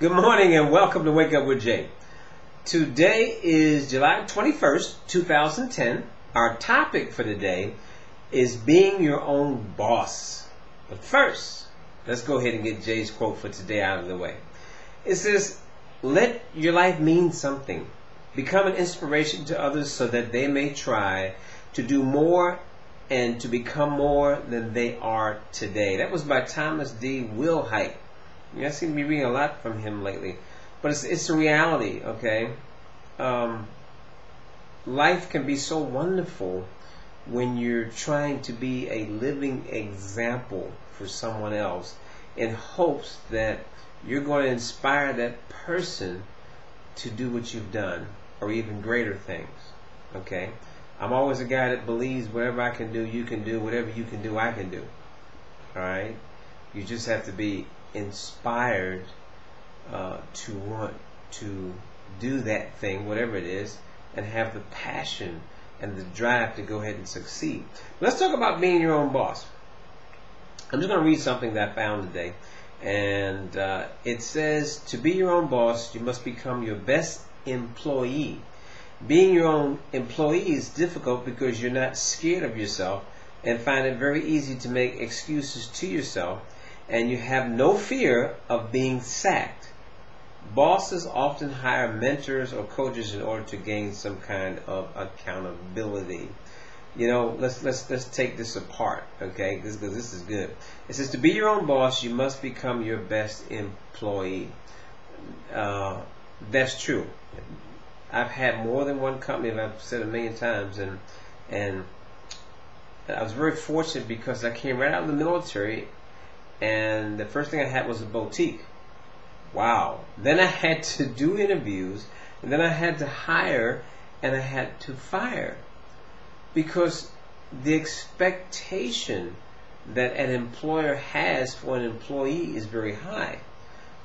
Good morning and welcome to Wake Up with Jay. Today is July 21st, 2010. Our topic for today is being your own boss. But first, let's go ahead and get Jay's quote for today out of the way. It says, Let your life mean something. Become an inspiration to others so that they may try to do more and to become more than they are today. That was by Thomas D. Willhite. I seem to be reading a lot from him lately. But it's, it's a reality, okay? Um, life can be so wonderful when you're trying to be a living example for someone else in hopes that you're going to inspire that person to do what you've done or even greater things. Okay? I'm always a guy that believes whatever I can do, you can do. Whatever you can do, I can do. Alright? You just have to be inspired uh, to want to do that thing, whatever it is, and have the passion and the drive to go ahead and succeed. Let's talk about being your own boss. I'm just going to read something that I found today. And uh, it says, to be your own boss, you must become your best employee. Being your own employee is difficult because you're not scared of yourself and find it very easy to make excuses to yourself and you have no fear of being sacked. Bosses often hire mentors or coaches in order to gain some kind of accountability. You know, let's let's let's take this apart, okay? This because this is good. It says to be your own boss, you must become your best employee. Uh, that's true. I've had more than one company, and I've said a million times, and and I was very fortunate because I came right out of the military, and the first thing I had was a boutique. Wow. Then I had to do interviews, and then I had to hire, and I had to fire, because the expectation that an employer has for an employee is very high.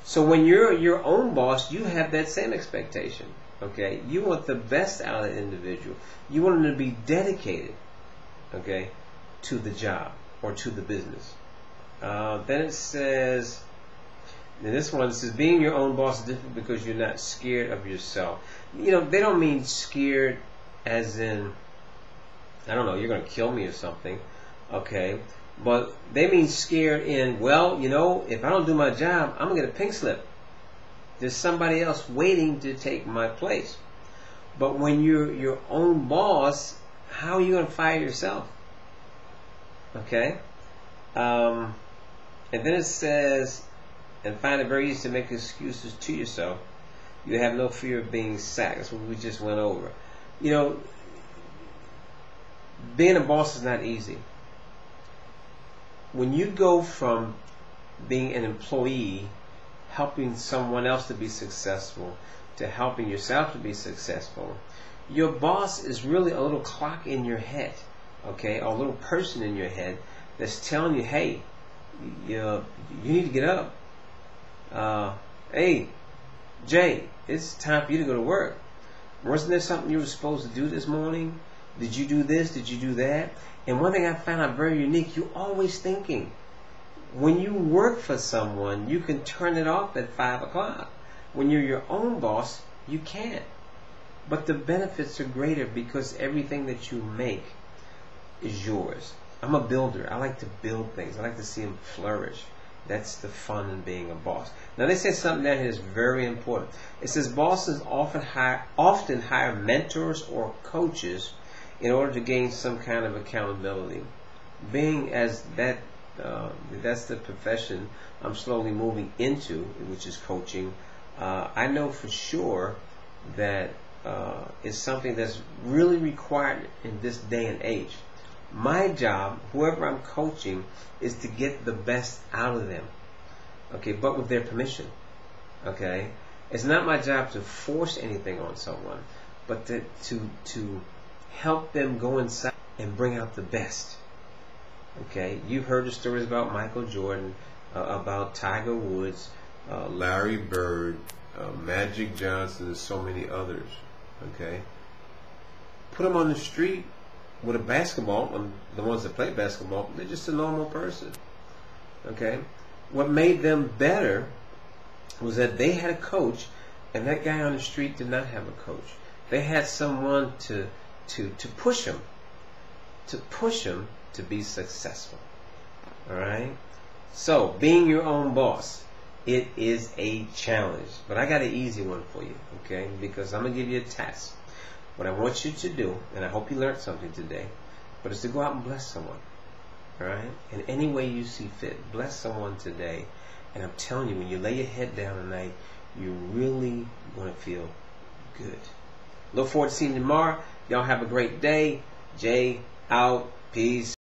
So when you're your own boss, you have that same expectation. Okay, you want the best out of the individual. You want them to be dedicated, okay, to the job or to the business. Uh, then it says, in this one says, being your own boss is different because you're not scared of yourself. You know, they don't mean scared as in, I don't know, you're going to kill me or something, okay? But they mean scared in, well, you know, if I don't do my job, I'm going to get a pink slip. There's somebody else waiting to take my place. But when you're your own boss, how are you going to fire yourself? Okay? Um, and then it says, and find it very easy to make excuses to yourself. You have no fear of being sacked. That's what we just went over. You know, being a boss is not easy. When you go from being an employee helping someone else to be successful to helping yourself to be successful, your boss is really a little clock in your head, okay, a little person in your head that's telling you, hey, you, you need to get up. Uh, hey, Jay, it's time for you to go to work. Wasn't there something you were supposed to do this morning? Did you do this? Did you do that? And one thing I found out very unique, you're always thinking when you work for someone, you can turn it off at 5 o'clock. When you're your own boss, you can't. But the benefits are greater because everything that you make is yours. I'm a builder. I like to build things. I like to see them flourish. That's the fun in being a boss. Now they say something that is very important. It says bosses often hire often hire mentors or coaches in order to gain some kind of accountability. Being as that uh, that's the profession I'm slowly moving into, which is coaching. Uh, I know for sure that uh, it's something that's really required in this day and age. My job, whoever I'm coaching, is to get the best out of them. Okay, but with their permission. Okay, it's not my job to force anything on someone, but to to to help them go inside and bring out the best. Okay, you've heard the stories about Michael Jordan, uh, about Tiger Woods, uh, Larry Bird, uh, Magic Johnson, and so many others. Okay, put them on the street with a basketball, and the ones that play basketball, they're just a normal person. Okay, what made them better was that they had a coach, and that guy on the street did not have a coach. They had someone to to to push him, to push him to be successful. All right. So being your own boss, it is a challenge. But I got an easy one for you, okay? Because I'm gonna give you a test. What I want you to do, and I hope you learned something today, but is to go out and bless someone. All right? In any way you see fit, bless someone today. And I'm telling you, when you lay your head down tonight, you're really going to feel good. Look forward to seeing you tomorrow. Y'all have a great day. Jay out. Peace.